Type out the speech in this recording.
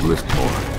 uplift more.